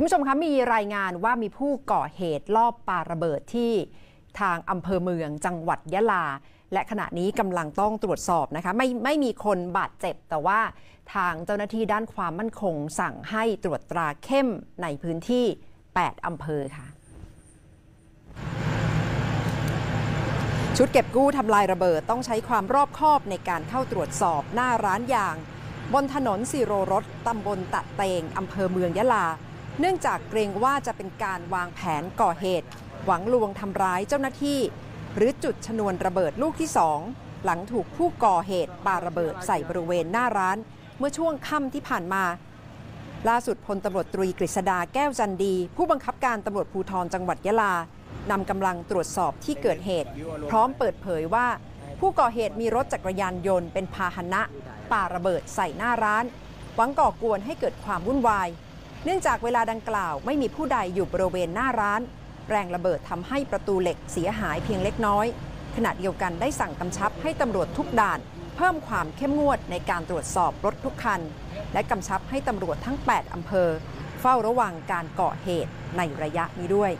คุณผู้ชมคะมีรายงานว่ามีผู้ก่อเหตุลอบปาระเบิดที่ทางอำเภอเมืองจังหวัดยะลา และขณะนี้กำลังต้องตรวจสอบนะคะไม่ไม่มีคนบาดเจ็บ แต่ว่าทางเจ้าหน้าที่ด้านความมั่นคง สั่งให้ตรวจตราเข้มในพื้นที่ 8อำเภอค่ะ ชุดเก็บกู้ทำลายระเบิดต้องใช้ความรอบคอบในการเข้าตรวจสอบหน้าร้านยาง บนถนนสิโรรสตำบลตะเตงอำเภอเมืองยะลา เนื่องจากเกรงว่าจะเป็นการวางแผนก่อเหตุ หวังลวงทำร้ายเจ้าหน้าที่ หรือจุดชนวนระเบิดลูกที่สองหลังถูกผู้ก่อเหตุปาระเบิดใส่บริเวณหน้าร้าน เมื่อช่วงค่ำที่ผ่านมา ล่าสุดพลตำรวจตรีกฤษดาแก้วจันดี ผู้บังคับการตำรวจภูธรจังหวัดยะลานำกำลังตรวจสอบที่เกิดเหตุ พร้อมเปิดเผยว่า ผู้ก่อเหตุมีรถจักรยานยนต์เป็นพาหนะปาระเบิดใส่หน้าร้าน หวังก่อกวนให้เกิดความวุ่นวาย เนื่องจากเวลาดังกล่าวไม่มีผู้ใดอยู่บริเวณหน้าร้าน แรงระเบิดทำให้ประตูเหล็กเสียหายเพียงเล็กน้อย ขณะเดียวกันได้สั่งกำชับให้ตำรวจทุกด่าน เพิ่มความเข้มงวดในการตรวจสอบรถทุกคัน และกำชับให้ตำรวจทั้ง 8อำเภอ เฝ้าระวังการก่อเหตุในระยะนี้ด้วย